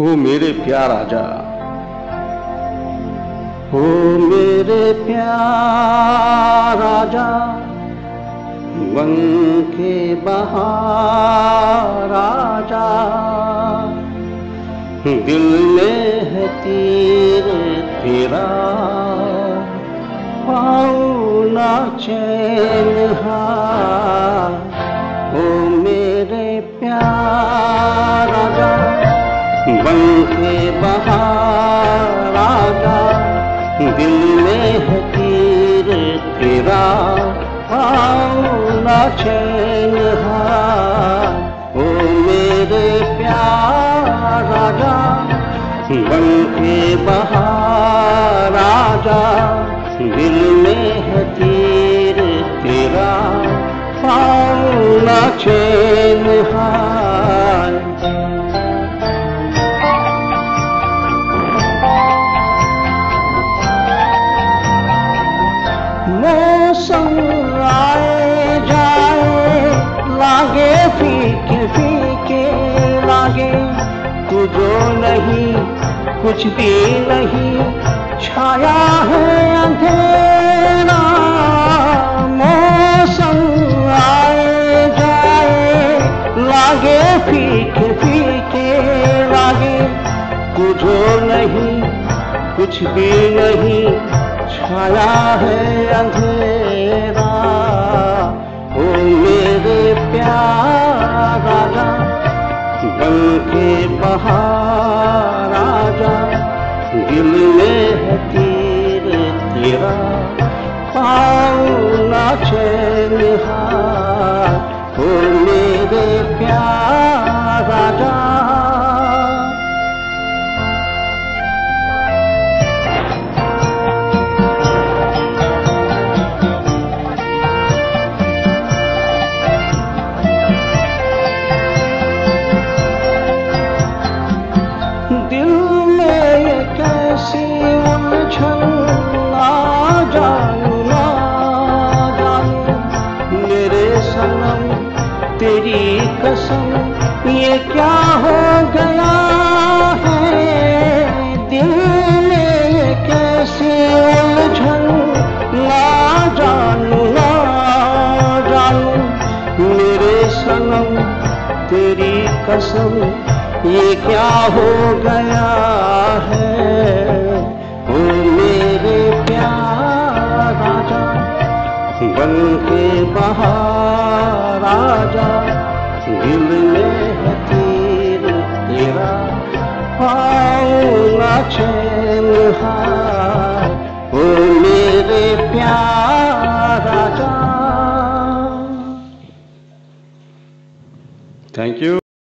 ओ मेरे प्यार आजा ओ मेरे प्यार आजा बन के बहार आजा दिल में है तीर तेरा। पाऊ ना चैन ओ बन के बहार आजा दिल में है तीर तेरा ना चैन ओ मेरे प्यार आजा बन के बहार आजा दिल में है तीर तेरा पाऊ ना चैन फीके फीके लागे। तू नहीं, कुछ भी नहीं, छाया है अंधेरा। मौसम आए जाए, लागे, फीके फीके लागे। तू नहीं, कुछ भी नहीं, छाया है अंधेरा। राजा। बन के बहार राजा दिल में है तीर तेरा। पाऊ ना चैन ओ सनम, तेरी कसम, ये क्या हो गया है? ये उलझन? मेरे सनम, तेरी कसम, ये क्या हो गया है? के बहार आजा। दिल में है तीर तेरा। पाऊँगा चैन हार। ओ मेरे प्यार राजा। Thank you